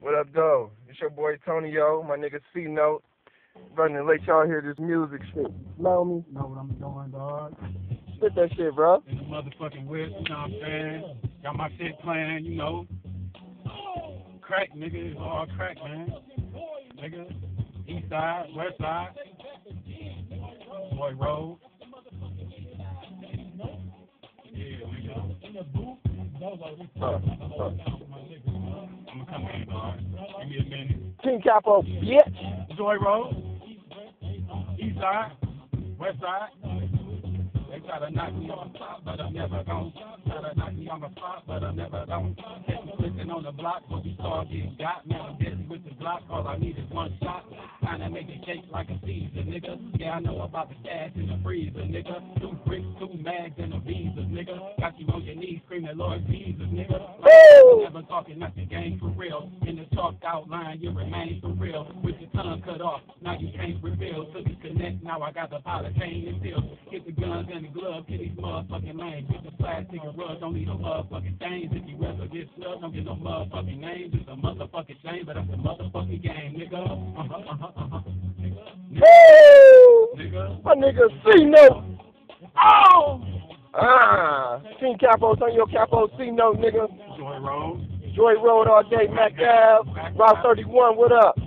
What up, though? It's your boy Tonio, my nigga C Note. Running to let y'all hear this music shit. Know me? Know what I'm doing, dog. Spit that shit, bro. In the motherfucking whip, you know what I'm saying? Got my shit playing, you know. Crack, nigga, it's all crack, man. Nigga, east side, west side. Joy Road. Yeah, nigga. Uh, uh. I'm me a minute. King Capo, bitch. Joy Road, East Side, West Side. They try to knock me on the top, but I'm never gon' Try to knock me on the spot, but I'm never gon' Catch me slipping on the block, but we start getting got. Man, I'm busy with the block, all I need is one shot. Tryna make it shake like a Caesar, nigga. Yeah, I know about the stash in the freezer, nigga. Two bricks, two mags, and a visa, nigga. Got you on your knees screaming, Lord Jesus, nigga. Woo! Never talking, not the game for real. In the chalked outline, you remain for real. With your tongue cut off, now you can't reveal. The connect, now I got the pilot chain and pills. Get the guns and the gloves, get these motherfucking lanes. Get the plastic and rug, don't need no motherfucking things. If you ever get snubbed, don't get no motherfucking names. It's a motherfucking shame, but that's the motherfucking game, nigga. Uh-huh, uh-huh, uh-huh. Nigga, Woo! nigga. My nigga C Note. Oh! Ah, King Capo, Tony your Capo, C no nigga. Joy Road. Joy Road all day, Mack Ave, Route 31, what up?